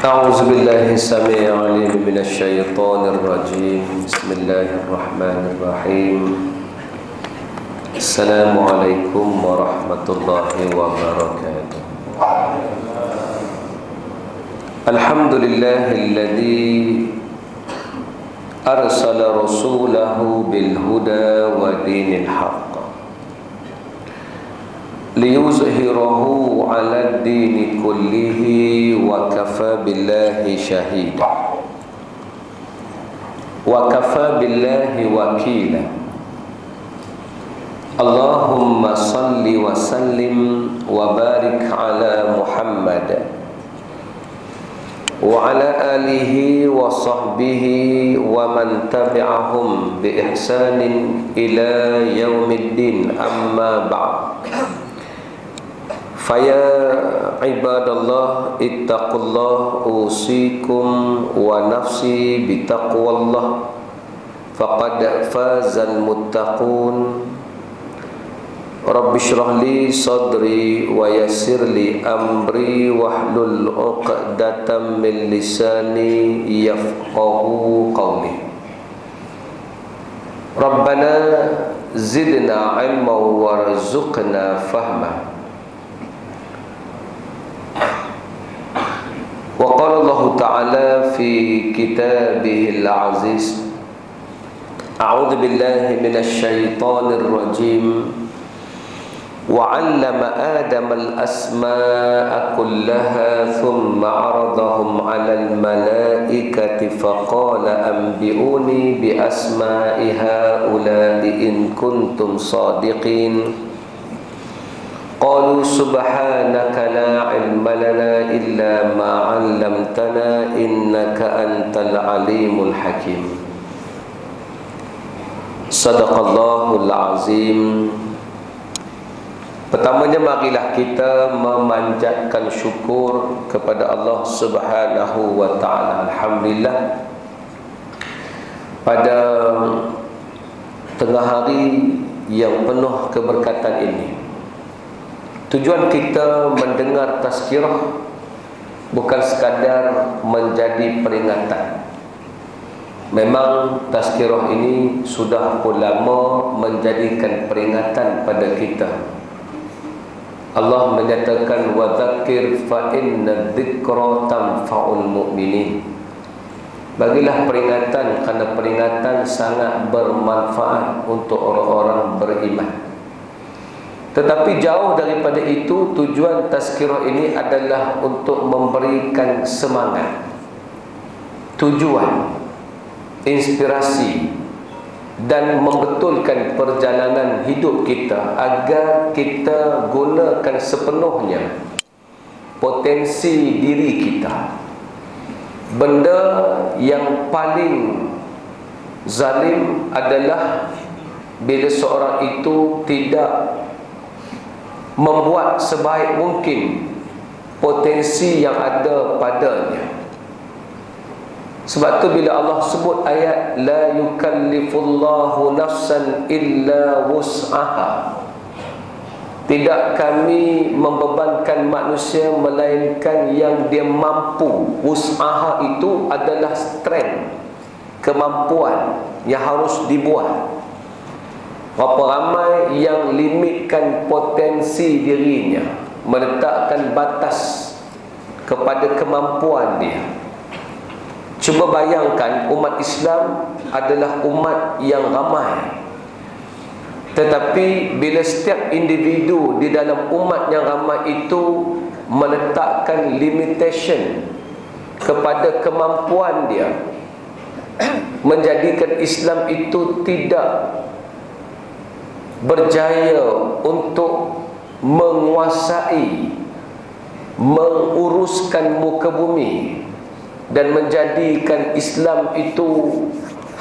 أعوذ بالله السميع العليم من الشيطان الرجيم. بسم الله الرحمن الرحيم. السلام عليكم ورحمة الله وبركاته. الحمد لله الذي أرسل رسوله بالهدى ودين الحق. ليظهره على الدين كله وكفى بالله شهيدا. وكفى بالله وكيلا. اللهم صل وسلم وبارك على محمد وعلى آله وصحبه ومن تبعهم بإحسان إلى يوم الدين. أما بعد. Faya ibadallah ittaqullah usikum wa nafsi bitaqwallah. Faqad fazal muttaqun. Rabbi syrah li sadri wa yassir li amri wahlul uqdatam min lisani yafqahu qawli. Rabbana zidna ilma warzuqna fahma. وقال الله تعالى في كتابه العزيز أعوذ بالله من الشيطان الرجيم. وعلم آدم الأسماء كلها ثم عرضهم على الملائكة فقال أنبئوني بأسماء هؤلاء إن كنتم صادقين. سبحانك لا علم لنا إلا ما علمتنا إنك أنت العليم الحكيم صدق الله العظيم Pertamanya marilah kita memanjatkan syukur kepada Allah Subhanahu wa taala. Alhamdulillah. Pada tengah hari yang penuh keberkatan ini, Tujuan kita mendengar tazkirah bukan sekadar menjadi peringatan. Memang tazkirah ini sudah pun lama menjadikan peringatan pada kita. Allah menyatakan wa dzakir fa inna dzikra tanfa'ul mu'minin. Bagilah peringatan kerana peringatan sangat bermanfaat untuk orang-orang beriman. Tetapi jauh daripada itu tujuan tazkirah ini adalah untuk memberikan semangat. Tujuan inspirasi dan membetulkan perjalanan hidup kita agar kita gunakan sepenuhnya potensi diri kita benda yang paling zalim adalah bila seorang itu tidak membuat sebaik mungkin potensi yang ada padanya sebab tu bila Allah sebut ayat la yukallifullahu nafsan illa wus'aha. Tidak kami membebankan manusia melainkan yang dia mampu. Wus'aha itu adalah strength, kemampuan yang harus dibuat. Berapa ramai yang limitkan potensi dirinya, meletakkan batas kepada kemampuan dia. Cuba bayangkan umat Islam adalah umat yang ramai Tetapi bila setiap individu di dalam umat yang ramai itu Meletakkan limitation kepada kemampuan dia Menjadikan Islam itu tidak berjaya untuk menguasai Menguruskan muka bumi dan menjadikan Islam itu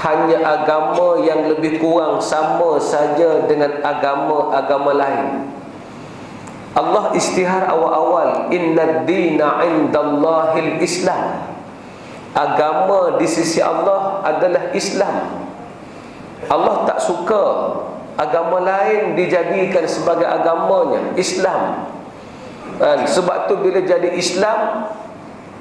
hanya agama yang lebih kurang sama saja dengan agama-agama lain. Allah istihar awal-awal inna dina indallahil Islam. Agama di sisi Allah adalah Islam. Allah tak suka agama lain dijadikan sebagai agamanya Islam. Dan sebab tu bila jadi Islam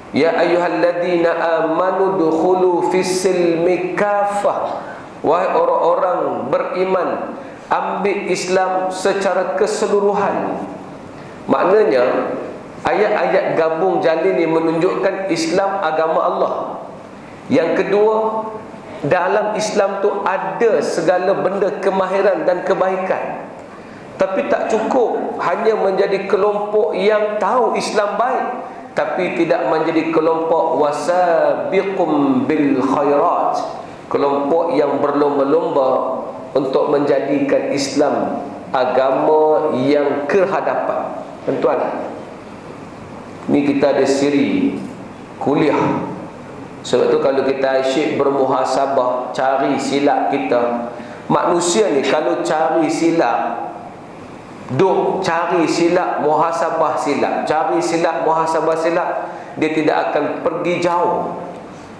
Ya ayyuhalladzina amanu dukhulu fis silmi kafah. Wahai orang-orang beriman, ambil Islam secara keseluruhan. Maknanya ayat-ayat gabung jalin ini menunjukkan Islam agama Allah. Yang kedua, dalam Islam tu ada segala benda kemahiran dan kebaikan. Tapi tak cukup hanya menjadi kelompok yang tahu Islam baik tapi tidak menjadi kelompok wasabiqum bil khairat kelompok yang berlomba-lomba untuk menjadikan Islam agama yang kehadapan tuan ni kita ada siri kuliah sebab tu kalau kita asyik bermuhasabah cari silap kita manusia ni kalau cari silap Duk cari silap muhasabah silap. Cari silap muhasabah silap Dia tidak akan pergi jauh.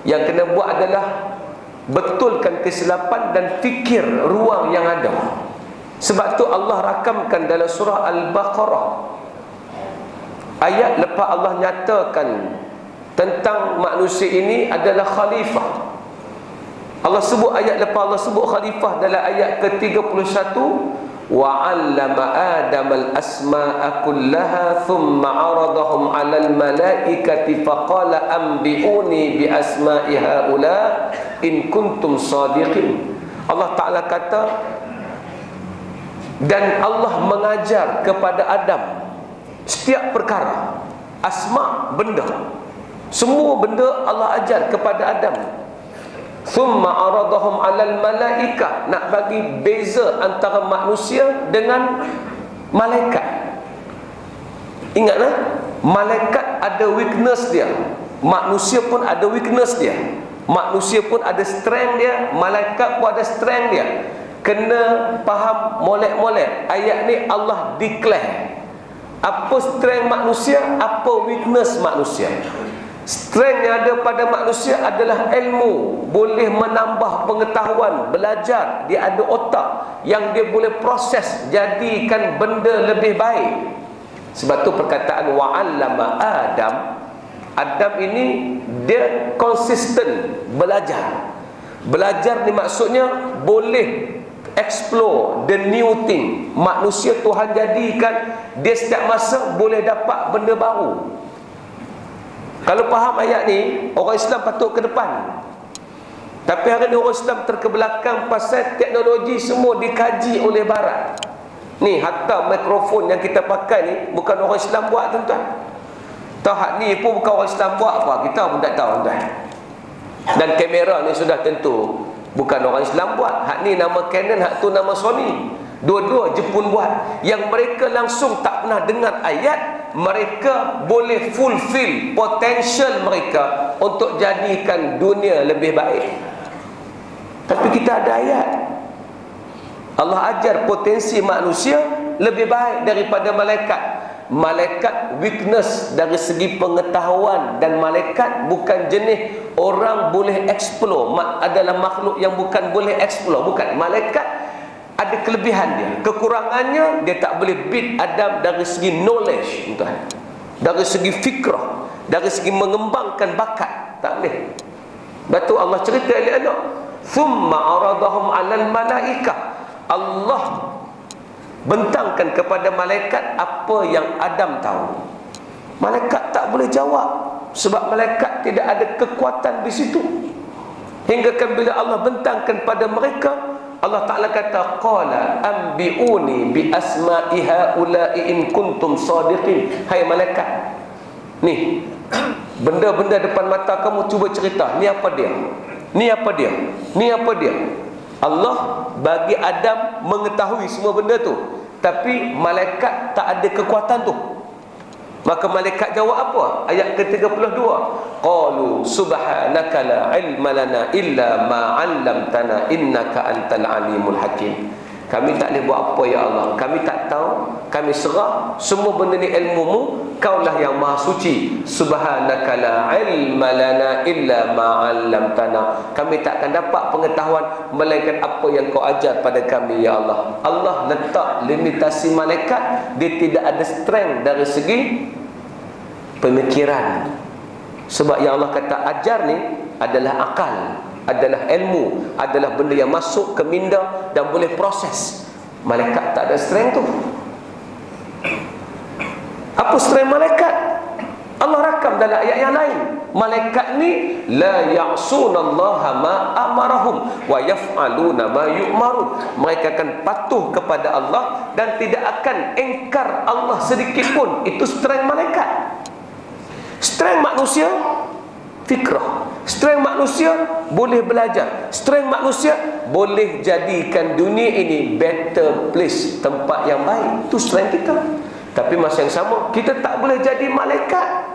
Yang kena buat adalah Betulkan kesilapan dan fikir ruang yang ada. Sebab tu Allah rakamkan dalam surah Al-Baqarah. Ayat lepas Allah nyatakan tentang manusia ini adalah khalifah. Allah sebut ayat lepas Allah sebut khalifah dalam ayat ke-31 wa 'allama Adam al-asma'a kullaha thumma 'aradahum 'ala al-mala'ikati faqala anbi'uni bi asma'i haula in kuntum sadiqin. Allah Taala kata dan Allah mengajar kepada Adam setiap perkara asma benda semua benda Allah ajar kepada Adam. Thumma aradahum alal malaika. Nak bagi beza antara manusia dengan malaikat. Ingatlah Malaikat ada weakness dia. Manusia pun ada weakness dia. Manusia pun ada strength dia. Malaikat pun ada strength dia. Kena faham molek-molek. Ayat ni Allah declare. Apa strength manusia Apa weakness manusia Strength yang ada pada manusia adalah ilmu. Boleh menambah pengetahuan Belajar. Dia ada otak Yang dia boleh proses Jadikan benda lebih baik. Sebab tu perkataan Wa'allama Adam Adam ini Dia konsisten Belajar. Belajar ni maksudnya Boleh Explore the new thing. Manusia Tuhan jadikan Dia setiap masa boleh dapat benda baru kalau faham ayat ni, orang Islam patut ke depan. Tapi hari ni orang Islam terkebelakang pasal teknologi semua dikaji oleh barat. Ni hatta mikrofon yang kita pakai ni bukan orang Islam buat tuan-tuan. Tahu hak ni pun bukan orang Islam buat apa, kita pun tak tahu tuan. Dan kamera ni sudah tentu bukan orang Islam buat. Hak ni nama Canon, hak tu nama Sony. Dua-dua Jepun buat. Yang mereka langsung tak pernah dengar ayat mereka boleh fulfill potential mereka untuk jadikan dunia lebih baik. Tapi kita ada ayat. Allah ajar potensi manusia lebih baik daripada malaikat. Malaikat weakness dari segi pengetahuan dan malaikat bukan jenis orang boleh explore. Adalah makhluk yang bukan boleh explore. Bukan. Malaikat ada kelebihan dia. Kekurangannya dia tak boleh beat Adam dari segi knowledge tuan dari segi fikrah. Dari segi mengembangkan bakat. Tak boleh. Batu Allah cerita elok-elok thumma aradahum 'alal malaikah. Allah bentangkan kepada malaikat apa yang Adam tahu. Malaikat tak boleh jawab sebab malaikat tidak ada kekuatan di situ. Hingga kan bila Allah bentangkan pada mereka Allah Ta'ala kata Qala ambi'uni bi asma'i ha'ula'i in kuntum sadiqin Hai malaikat Ni Benda-benda depan mata kamu cuba cerita Ni apa dia? Ni apa dia? Ni apa dia? Allah bagi Adam mengetahui semua benda tu Tapi malaikat tak ada kekuatan tu Maka malaikat jawab apa? Ayat ke-32. Qalu subhanaka la ilma lana illa ma 'allamtana innaka antal alimul hakim. Kami tak boleh buat apa ya Allah. Kami tak tahu. Kami serah semua benda ni ilmumu. Kaulah yang maha suci. Subhanaka la ilma lana illa ma 'allamtana. Kami tak akan dapat pengetahuan melainkan apa yang kau ajar pada kami ya Allah. Allah letak limitasi malaikat. Dia tidak ada strength dari segi pemikiran sebab yang Allah kata ajar ni adalah akal adalah ilmu adalah benda yang masuk ke minda dan boleh proses. Malaikat tak ada strength tu. Apa strength malaikat? Allah rakam dalam ayat yang lain. Malaikat ni la ya'sunallaha ma amarahum wa yaf'aluna ma yu'marun mereka akan patuh kepada Allah dan tidak akan engkar Allah sedikit pun. Itu strength malaikat. Strength manusia fikrah. Strength manusia boleh belajar. Strength manusia boleh jadikan dunia ini better place tempat yang baik. Itu strength kita. Tapi masa yang sama kita tak boleh jadi malaikat.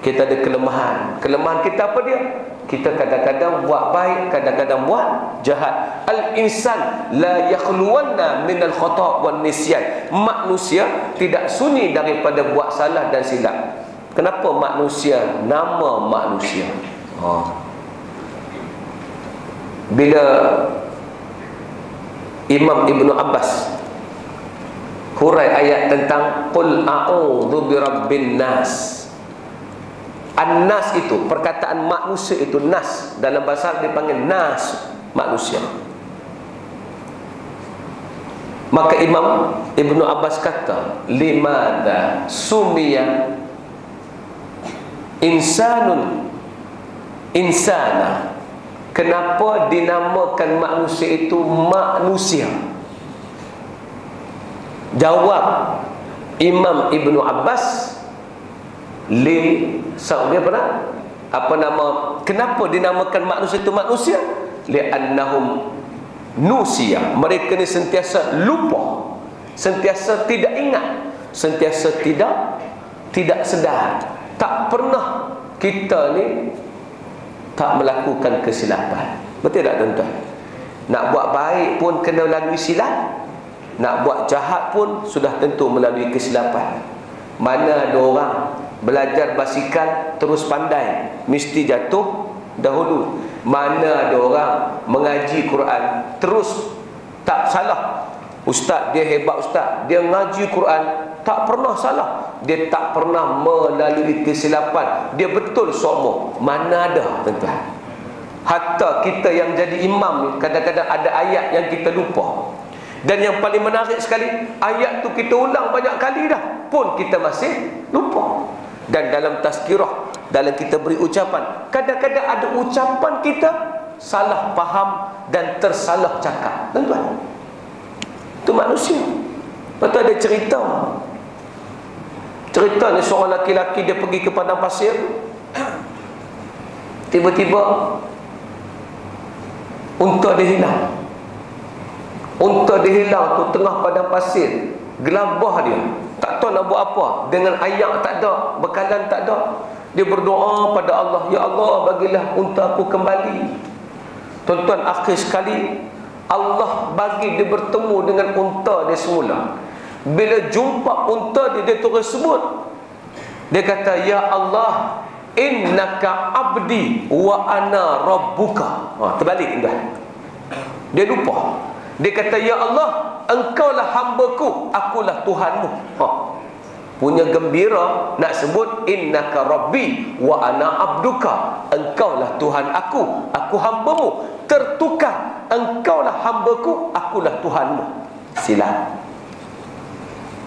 Kita ada kelemahan. Kelemahan kita apa dia? Kita kadang-kadang buat baik kadang-kadang buat jahat. Al insan la yakhluwanna min al khata' wan nisyan. Manusia tidak sunyi daripada buat salah dan silap kenapa manusia nama manusia? Ha. Bila Imam Ibnu Abbas hurai ayat tentang qul a'udzu birabbin nas. An-nas itu perkataan manusia itu nas. Dalam bahasa dipanggil nas manusia. Maka Imam Ibnu Abbas kata, limada sumiya insanun. Insana. Kenapa dinamakan manusia itu manusia? Jawab Imam Ibnu Abbas li dia apa apa nama? Kenapa dinamakan manusia itu manusia? Li annahum nusia mereka ni sentiasa lupa. Sentiasa tidak ingat. Sentiasa tidak tidak sedar tak pernah kita ni tak melakukan kesilapan. Betul tak tuan-tuan? Nak buat baik pun kena melalui silap nak buat jahat pun sudah tentu melalui kesilapan. Mana ada orang belajar basikal terus pandai mesti jatuh dahulu. Mana ada orang mengaji Quran terus tak salah. Ustaz dia hebat ustaz. Dia ngaji Quran tak pernah salah. Dia tak pernah melalui kesilapan. Dia betul semua mana ada tuan-tuan? Hatta kita yang jadi imam kadang-kadang ada ayat yang kita lupa. Dan yang paling menarik sekali ayat tu kita ulang banyak kali dah. Pun kita masih lupa. Dan dalam tazkirah dalam kita beri ucapan kadang-kadang ada ucapan kita salah faham dan tersalah cakap. Tuan-tuan itu manusia. Betul ada cerita cerita ni seorang laki-laki dia pergi ke padang pasir. Tiba-tiba unta dia hilang. Unta dia hilang tu tengah padang pasir. Gelabah dia. Tak tahu nak buat apa. Dengan ayak tak ada bekalan tak ada. Dia berdoa pada Allah ya Allah bagilah unta aku kembali. Tuan-tuan akhir sekali Allah bagi dia bertemu dengan unta dia semula bila jumpa unta dia dia terus sebut dia kata ya Allah innaka abdi wa ana rabbuka. Ha, terbalik dah. Dia lupa. Dia kata ya Allah engkaulah hambaku akulah Tuhanmu. Ha. punya gembira nak sebut innaka rabbi wa ana abduka. Engkaulah Tuhan aku aku hambamu. Tertukar engkaulah hambaku akulah Tuhanmu. Silap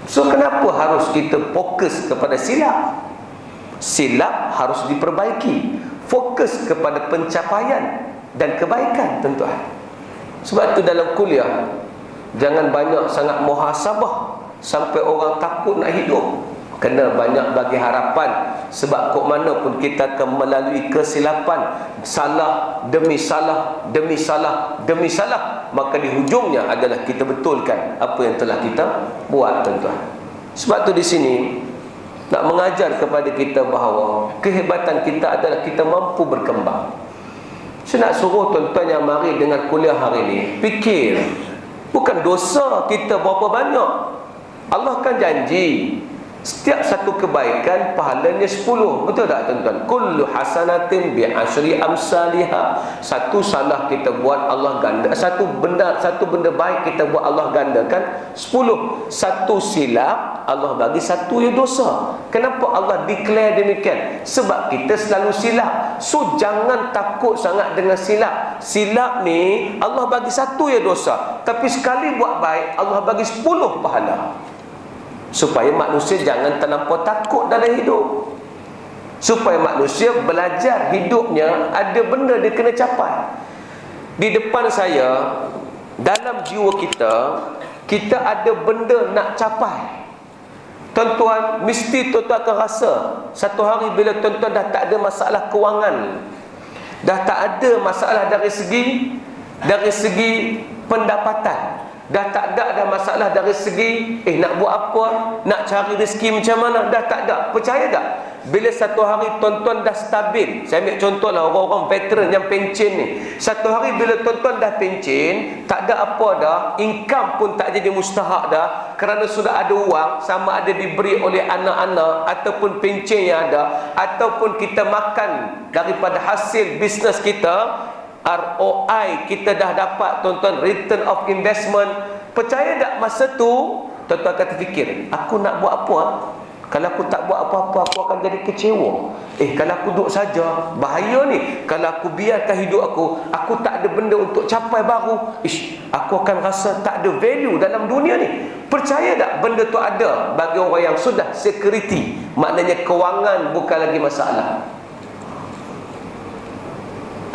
so kenapa harus kita fokus kepada silap? Silap harus diperbaiki. Fokus kepada pencapaian dan kebaikan tuan-tuan. Sebab tu dalam kuliah Jangan banyak sangat muhasabah Sampai orang takut nak hidup Kena banyak bagi harapan. Sebab kok mana pun kita akan melalui kesilapan Salah demi salah Demi salah demi salah Maka di hujungnya adalah kita betulkan Apa yang telah kita buat tuan-tuan. Sebab tu di sini Nak mengajar kepada kita bahawa Kehebatan kita adalah kita mampu berkembang. Saya nak suruh tuan-tuan yang mari dengan kuliah hari ini Fikir. Bukan dosa kita berapa banyak. Allah kan janji Setiap satu kebaikan pahalanya 10. Betul tak tuan-tuan? Kullu hasanatin bi asyri amsalha. Satu salah kita buat Allah ganda. Satu benda satu benda baik kita buat Allah gandakan 10. Satu silap Allah bagi satu ya dosa. Kenapa Allah declare demikian? Sebab kita selalu silap. So jangan takut sangat dengan silap. Silap ni Allah bagi satu ya dosa. Tapi sekali buat baik Allah bagi 10 pahala supaya manusia jangan terlampau takut dalam hidup. Supaya manusia belajar hidupnya ada benda dia kena capai. Di depan saya dalam jiwa kita kita ada benda nak capai. Tuan-tuan mesti tuan-tuan akan rasa satu hari bila tuan-tuan dah tak ada masalah kewangan dah tak ada masalah dari segi dari segi pendapatan Dah tak ada dah masalah dari segi Eh nak buat apa Nak cari rezeki macam mana Dah tak ada. Percaya tak? Bila satu hari tuan-tuan dah stabil Saya ambil contoh lah Orang-orang veteran yang pencen ni. Satu hari bila tuan-tuan dah pencen Tak ada apa dah Income pun tak jadi mustahak dah. Kerana sudah ada wang Sama ada diberi oleh anak-anak Ataupun pencen yang ada Ataupun kita makan Daripada hasil bisnes kita ROI kita dah dapat tuan-tuan return of investment. Percaya tak masa tu? Tuan-tuan akan terfikir aku nak buat apa kalau aku tak buat apa-apa aku akan jadi kecewa. Eh kalau aku duduk saja bahaya ni. Kalau aku biarkan hidup aku aku tak ada benda untuk capai baru ish aku akan rasa tak ada value dalam dunia ni. Percaya tak benda tu ada bagi orang yang sudah security? Maknanya kewangan bukan lagi masalah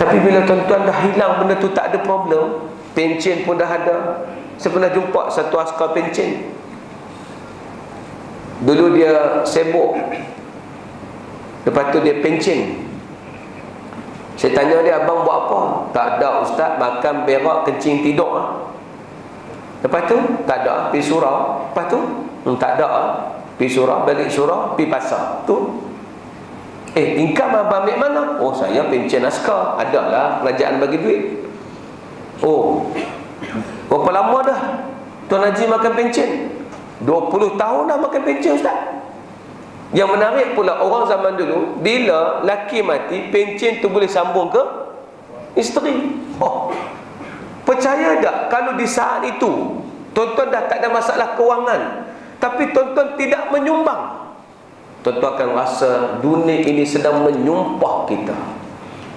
tapi bila tuan-tuan dah hilang benda tu tak ada problem. Pencen pun dah ada. Saya pernah jumpa satu askar pencen. Dulu dia sibuk. Lepas tu dia pencen. Saya tanya dia abang buat apa? Tak ada ustaz. Makan berak kencing tidur. Lepas tu tak ada pergi surau. Lepas tu hmm, tak ada. Pergi surau balik surau pergi pasar. Tu Eh, income abang ambil mana? Oh, saya pencen askar. Adalah kerajaan bagi duit. Oh. Berapa lama dah Tuan Haji makan pencen? 20 tahun dah makan pencen, Ustaz. Yang menarik pula orang zaman dulu, bila laki mati, pencen tu boleh sambung ke isteri. Oh. Percaya tak kalau di saat itu tuan-tuan dah tak ada masalah kewangan, tapi tuan-tuan tidak menyumbang Tuan-tuan akan rasa dunia ini sedang menyumpah kita.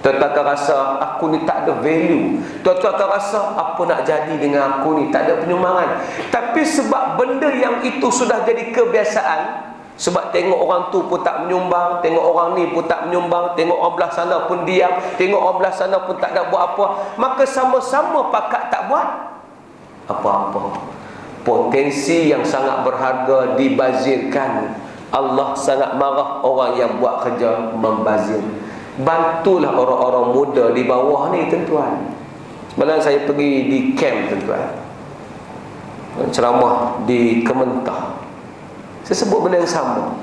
Tuan-tuan akan rasa aku ni tak ada value. Tuan-tuan akan rasa apa nak jadi dengan aku ni? Tak ada penyumbangan Tapi sebab benda yang itu sudah jadi kebiasaan sebab tengok orang tu pun tak menyumbang Tengok orang ni pun tak menyumbang Tengok orang belah sana pun diam Tengok orang belah sana pun tak ada buat apa Maka sama-sama pakat tak buat Apa-apa. Potensi yang sangat berharga dibazirkan Allah sangat marah orang yang buat kerja membazir. Bantulah orang-orang muda di bawah ni tuan-tuan. Malam saya pergi di camp tuan-tuan. Ceramah di Kementah. Saya sebut benda yang sama.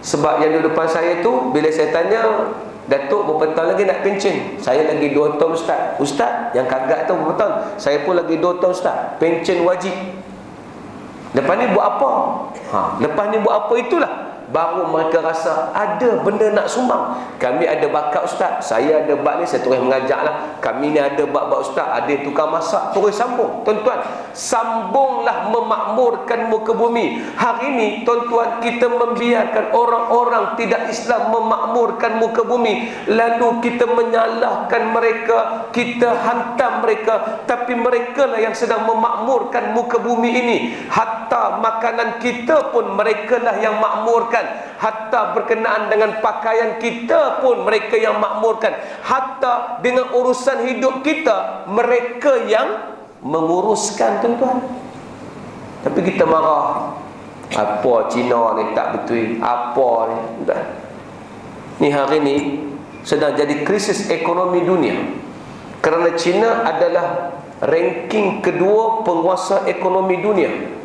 Sebab yang di depan saya tu bila saya tanya Datuk berapa tahun lagi nak pencen? Saya lagi 2 tahun ustaz. Ustaz yang kagak tu berapa tahun? Saya pun lagi 2 tahun ustaz. Pencen wajib. Lepas ni buat apa? Ha, lepas ni buat apa itulah baru mereka rasa ada benda nak sumbang. Kami ada bakat ustaz saya ada bak ni saya terus mengajak lah. Kami ni ada bak-bak ustaz ada tukang masak terus sambung. Tuan-tuan sambunglah memakmurkan muka bumi. Hari ini tuan-tuan kita membiarkan orang-orang tidak Islam memakmurkan muka bumi. Lalu kita menyalahkan mereka kita hantam mereka. Tapi mereka lah yang sedang memakmurkan muka bumi ini. Hatta makanan kita pun mereka lah yang makmurkan makmurkan hatta berkenaan dengan pakaian kita pun mereka yang makmurkan. Hatta dengan urusan hidup kita mereka yang menguruskan tuan-tuan. Tapi kita marah. Apa Cina ni? Tak betul. Apa ni? Ni hari ni sedang jadi krisis ekonomi dunia kerana Cina adalah ranking kedua penguasa ekonomi dunia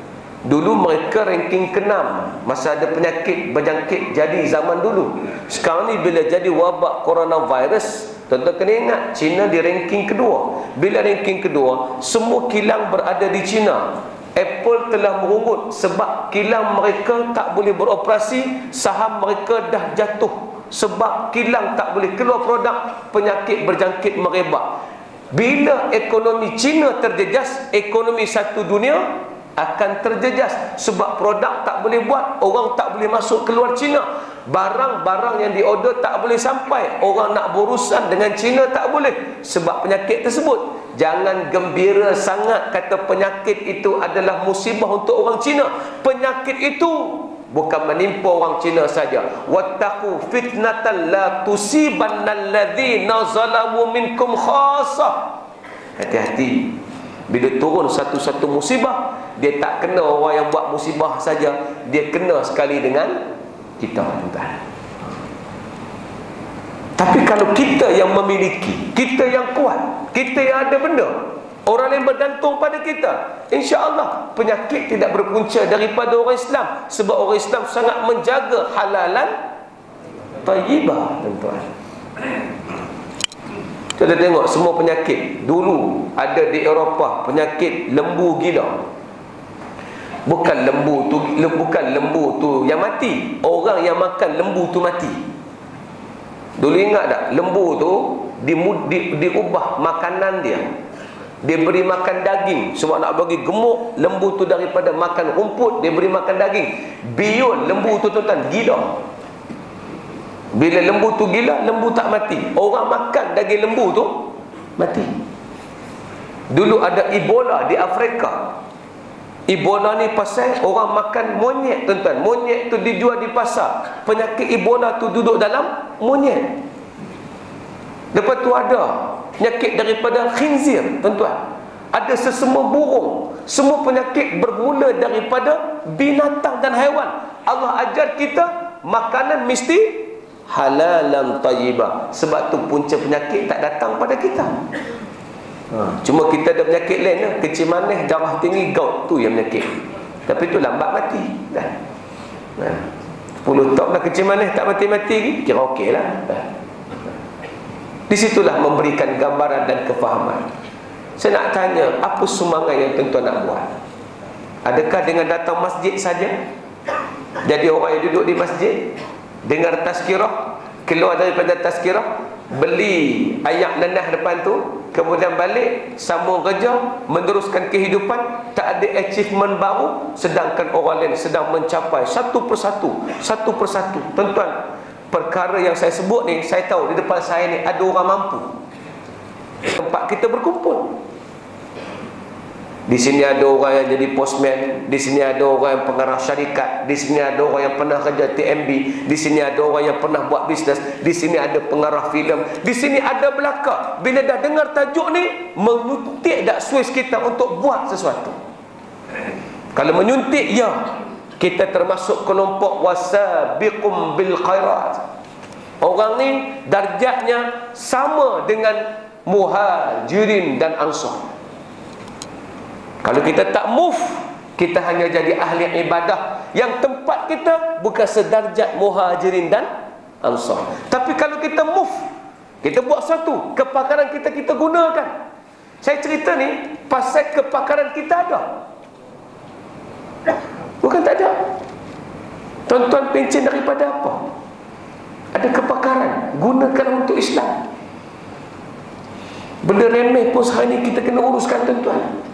Dulu mereka ranking ke-6 Masa ada penyakit berjangkit jadi zaman dulu. Sekarang ni bila jadi wabak coronavirus Tuan-tuan kena ingat China di ranking kedua. Bila ranking kedua Semua kilang berada di China. Apple telah merungut sebab kilang mereka tak boleh beroperasi, saham mereka dah jatuh sebab kilang tak boleh keluar produk, penyakit berjangkit merebak. Bila ekonomi China terjejas, ekonomi satu dunia akan terjejas sebab produk tak boleh buat, orang tak boleh masuk keluar China. Barang-barang yang diorder tak boleh sampai, orang nak berurusan dengan China tak boleh sebab penyakit tersebut. Jangan gembira sangat kata penyakit itu adalah musibah untuk orang Cina. Penyakit itu bukan menimpa orang Cina saja. Wattaqu fitnatan la tusibanna alladhina zalamu minkum khassa. Hati-hati. Bila turun satu-satu musibah, dia tak kena orang yang buat musibah saja, dia kena sekali dengan kita, tuan tapi kalau kita yang memiliki, kita yang kuat, kita yang ada benda, orang lain bergantung pada kita, insya-Allah penyakit tidak berpunca daripada orang Islam. Sebab orang Islam sangat menjaga halalan tayyibah, tuan-tuan. Kita tengok semua penyakit dulu ada di Eropah penyakit lembu gila. Bukan lembu tu bukan lembu tu yang mati, orang yang makan lembu tu mati. Dulu ingat tak lembu tu di, di, diubah makanan dia. Dia beri makan daging sebab nak bagi gemuk lembu tu daripada makan rumput dia beri makan daging. Bion lembu tu tuan gila. Bila lembu tu gila, lembu tak mati. Orang makan daging lembu tu mati. Dulu ada Ebola di Afrika. Ebola ni pasal orang makan monyet tuan-tuan. Monyet tu dijual di pasar. Penyakit Ebola tu duduk dalam monyet. Lepas tu ada penyakit daripada khinzir tuan-tuan. Ada sesama burung. Semua penyakit bermula daripada binatang dan haiwan. Allah ajar kita makanan mesti halalan tayyibah. Sebab tu punca penyakit tak datang pada kita. Ha. Cuma kita ada penyakit lain lah. Kecil manis, darah tinggi, gout. tu yang penyakit. Tapi tu lambat mati. Dah. Nah. 10 tahun dah kecil manis, tak mati-mati. Kira okey lah. Dah. Di situlah memberikan gambaran dan kefahaman. Saya nak tanya, apa sumbangan yang tuan nak buat? Adakah dengan datang masjid saja? Jadi orang yang duduk di masjid, dengar tazkirah, keluar daripada tazkirah, beli ayat nenah depan tu, kemudian balik sambung kerja meneruskan kehidupan tak ada achievement baru sedangkan orang lain sedang mencapai satu persatu satu persatu. Tuan-tuan perkara yang saya sebut ni saya tahu di depan saya ni ada orang mampu. Tempat kita berkumpul di sini ada orang yang jadi postman, di sini ada orang yang pengarah syarikat, di sini ada orang yang pernah kerja TMB, di sini ada orang yang pernah buat bisnes, di sini ada pengarah filem, di sini ada belaka. Bila dah dengar tajuk ni, menyuntik tak suis kita untuk buat sesuatu. Kalau menyuntik, ya. Kita termasuk kelompok wasabiqum bil khairat. Orang ni darjatnya sama dengan muhajirin dan ansar. Kalau kita tak move Kita hanya jadi ahli ibadah Yang tempat kita bukan sedarjat muhajirin dan ansar. Tapi kalau kita move Kita buat satu Kepakaran kita kita gunakan. Saya cerita ni Pasal kepakaran kita ada. Bukan tak ada. Tuan-tuan pencen daripada apa? Ada kepakaran Gunakan untuk Islam. Benda remeh pun sehari ni kita kena uruskan tuan-tuan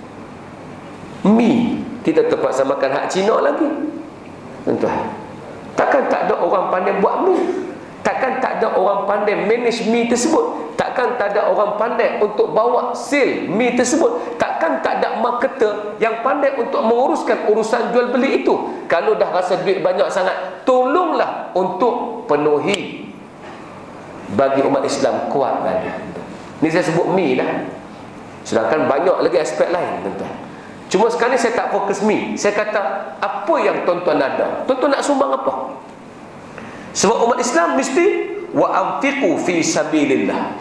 Mi Kita terpaksa makan hak Cina lagi. Tuan-tuan Takkan tak ada orang pandai buat mi? Takkan tak ada orang pandai manage mi tersebut? Takkan tak ada orang pandai untuk bawa sale mi tersebut? Takkan tak ada marketer yang pandai untuk menguruskan urusan jual beli itu? Kalau dah rasa duit banyak sangat Tolonglah untuk penuhi. Bagi umat Islam kuat lagi Ini saya sebut mi lah. Sedangkan banyak lagi aspek lain tuan-tuan Cuma sekarang ni saya tak fokus mi. Saya kata, apa yang tuan-tuan ada? Tuan-tuan nak sumbang apa? Sebab umat Islam mesti wa anfiqu fi sabilillah.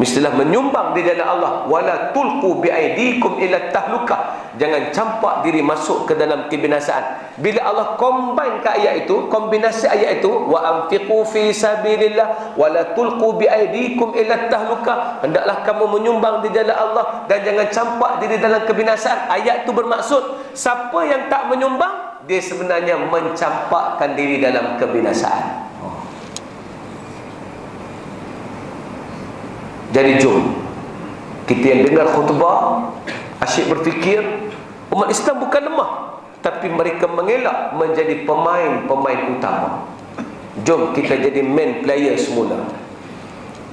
Mestilah menyumbang di jalan Allah wala tulqu bi aidikum ila tahlukah. Jangan campak diri masuk ke dalam kebinasaan. Bila Allah combine ke ayat itu kombinasi ayat itu wa anfiqu fi sabilillah wa la tulqu bi aydikum ila tahluka hendaklah kamu menyumbang di jalan Allah dan jangan campak diri dalam kebinasaan. Ayat itu bermaksud siapa yang tak menyumbang dia sebenarnya mencampakkan diri dalam kebinasaan. Jadi jom kita yang dengar khutbah asyik berfikir umat Islam bukan lemah tapi mereka mengelak menjadi pemain-pemain utama. Jom kita jadi main player semula.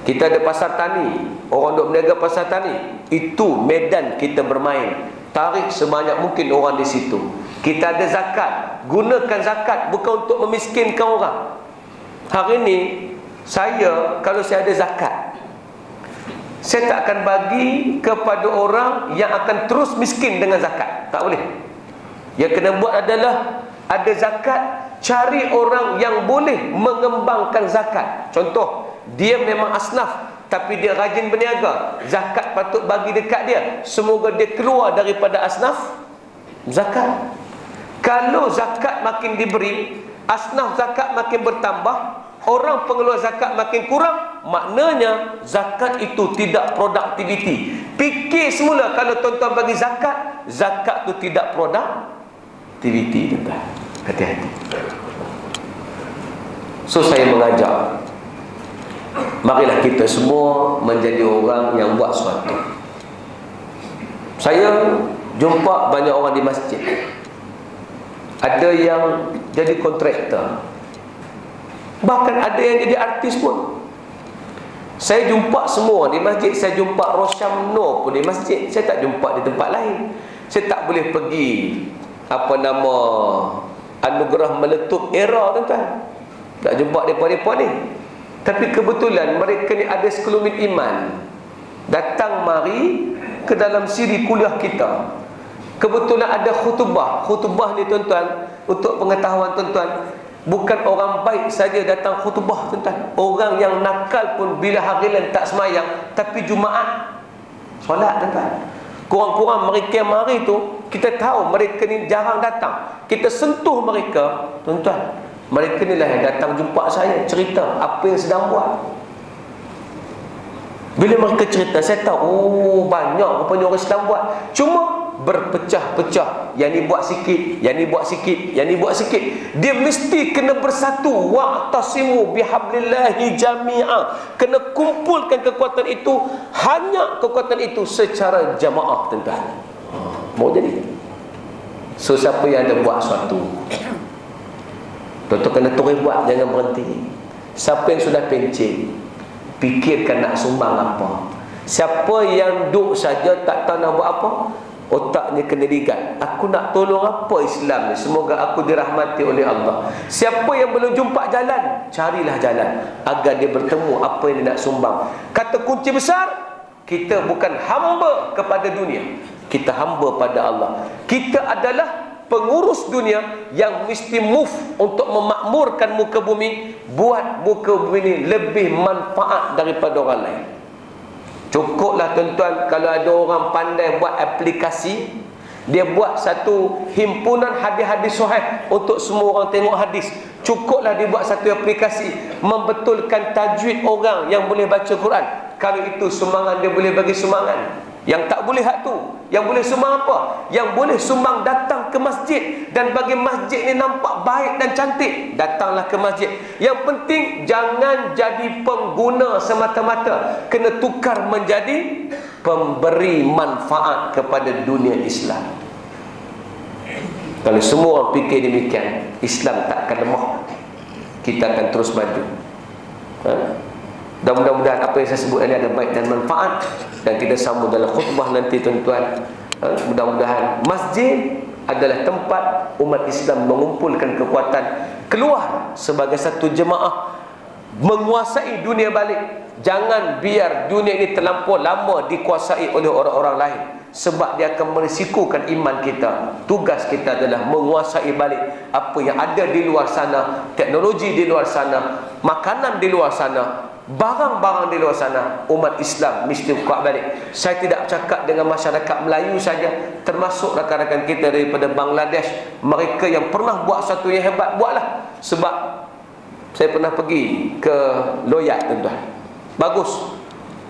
Kita ada pasar tani orang duk berniaga pasar tani itu medan kita bermain. Tarik sebanyak mungkin orang di situ. Kita ada zakat gunakan zakat bukan untuk memiskinkan orang. Hari ini saya kalau saya ada zakat saya tak akan bagi kepada orang yang akan terus miskin dengan zakat. Tak boleh. Yang kena buat adalah ada zakat cari orang yang boleh mengembangkan zakat. Contoh dia memang asnaf tapi dia rajin berniaga. Zakat patut bagi dekat dia. Semoga dia keluar daripada asnaf zakat. Kalau zakat makin diberi asnaf zakat makin bertambah orang pengeluar zakat makin kurang maknanya zakat itu tidak produktiviti fikir semula kalau tuan-tuan bagi zakat zakat itu tidak produktiviti tuan hati-hati. So saya mengajak marilah kita semua menjadi orang yang buat sesuatu. Saya jumpa banyak orang di masjid. Ada yang jadi kontraktor Bahkan ada yang jadi artis pun. Saya jumpa semua di masjid. Saya jumpa Rosham Noor pun di masjid. Saya tak jumpa di tempat lain. Saya tak boleh pergi Apa nama Anugerah meletup era tuan-tuan. Tak jumpa mereka-mereka ni. Tapi kebetulan mereka ni ada sekelumit iman. Datang mari ke dalam siri kuliah kita. Kebetulan ada khutubah Khutubah ni tuan-tuan Untuk pengetahuan tuan-tuan Bukan orang baik saja datang khutbah tuan Orang yang nakal pun bila hari lain tak semayang Tapi Jumaat Solat tuan Kurang-kurang mereka yang mari tu Kita tahu mereka ni jarang datang. Kita sentuh mereka Tuan-tuan. Mereka ni lah yang datang jumpa saya Cerita apa yang sedang buat. Bila mereka cerita Saya tahu Oh banyak rupanya orang sedang buat. Cuma berpecah-pecah. Yang ni buat sikit yang ni buat sikit yang ni buat sikit. Dia mesti kena bersatu. Wa'tasimu bihablillahi jami'a. Kena kumpulkan kekuatan itu hanya kekuatan itu secara jamaah tuan-tuan. Mau jadi? So siapa yang ada buat sesuatu tuan-tuan kena terus buat jangan berhenti. Siapa yang sudah pencet fikirkan nak sumbang apa. Siapa yang duduk saja tak tahu nak buat apa otaknya kena ligat aku nak tolong apa Islam ni? Semoga aku dirahmati oleh Allah. Siapa yang belum jumpa jalan carilah jalan agar dia bertemu apa yang dia nak sumbang. Kata kunci besar kita bukan hamba kepada dunia. Kita hamba pada Allah. Kita adalah pengurus dunia yang mesti move untuk memakmurkan muka bumi buat muka bumi ini lebih manfaat daripada orang lain Cukuplah tuan-tuan kalau ada orang pandai buat aplikasi dia buat satu himpunan hadis-hadis sahih untuk semua orang tengok hadis. Cukuplah dia buat satu aplikasi membetulkan tajwid orang yang boleh baca Quran. Kalau itu sumbangan dia boleh bagi sumbangan. Yang tak boleh hak tu Yang boleh sumbang apa? Yang boleh sumbang datang ke masjid. Dan bagi masjid ni nampak baik dan cantik Datanglah ke masjid. Yang penting jangan jadi pengguna semata-mata. Kena tukar menjadi Pemberi manfaat kepada dunia Islam. Kalau semua orang fikir demikian Islam tak akan lemah. Kita akan terus maju. Ha? Dan mudah-mudahan apa yang saya sebut ini ada baik dan manfaat Dan kita sambung dalam khutbah nanti tuan-tuan. Ha? Mudah-mudahan masjid adalah tempat umat Islam mengumpulkan kekuatan Keluar sebagai satu jemaah Menguasai dunia balik. Jangan biar dunia ini terlampau lama dikuasai oleh orang-orang lain sebab dia akan merisikukan iman kita. Tugas kita adalah menguasai balik apa yang ada di luar sana teknologi di luar sana makanan di luar sana barang-barang di luar sana umat Islam mesti kuat balik. Saya tidak cakap dengan masyarakat Melayu saja termasuk rakan-rakan kita daripada Bangladesh. Mereka yang pernah buat satu yang hebat buatlah. Sebab saya pernah pergi ke Loyat tuan-tuan. Bagus.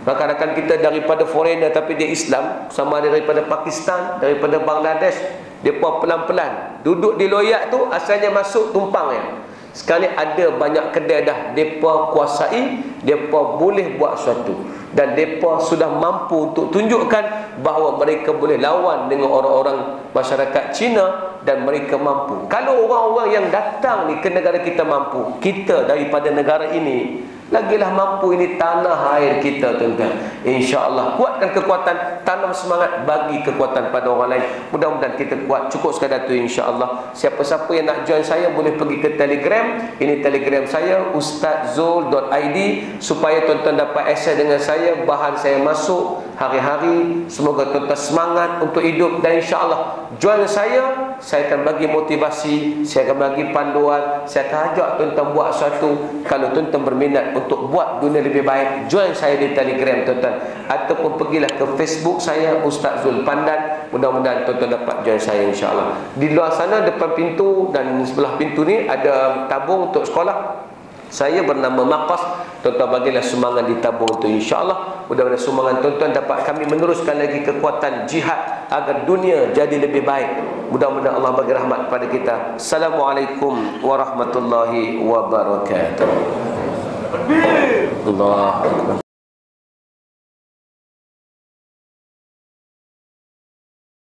Rakan-rakan kita daripada foreigner tapi dia Islam sama daripada Pakistan daripada Bangladesh. Dia pun pelan-pelan. Duduk di Loyat tu asalnya masuk tumpang ya Sekali ada banyak kedai dah Mereka kuasai Mereka boleh buat sesuatu. Dan mereka sudah mampu untuk tunjukkan Bahawa mereka boleh lawan dengan orang-orang masyarakat Cina Dan mereka mampu. Kalau orang-orang yang datang ni ke negara kita mampu Kita daripada negara ini Lagilah mampu ini tanah air kita tuan-tuan. Insya-Allah kuatkan kekuatan, tanam semangat bagi kekuatan pada orang lain. Mudah-mudahan kita kuat. Cukup sekadar tu insya-Allah. Siapa-siapa yang nak join saya boleh pergi ke Telegram. Ini Telegram saya ustazzul.id supaya tuan-tuan dapat access dengan saya, bahan saya masuk hari-hari. Semoga tuan-tuan semangat untuk hidup dan insya-Allah join saya, saya akan bagi motivasi, saya akan bagi panduan, saya akan ajak tuan-tuan buat sesuatu kalau tuan-tuan berminat untuk buat dunia lebih baik join saya di telegram tuan-tuan. Ataupun pergilah ke facebook saya Ustaz Zul Pandan. Mudah-mudahan tuan-tuan dapat join saya insyaAllah. Di luar sana depan pintu dan sebelah pintu ni ada tabung untuk sekolah. Saya bernama Makas Tuan-tuan bagilah sumbangan di tabung itu InsyaAllah. Mudah-mudahan sumbangan tuan-tuan dapat kami meneruskan lagi kekuatan jihad Agar dunia jadi lebih baik. Mudah-mudahan Allah bagi rahmat kepada kita. Assalamualaikum warahmatullahi wabarakatuh Allah